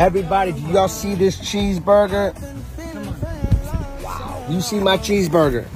Everybody, do y'all see this cheeseburger? Wow. You see my cheeseburger?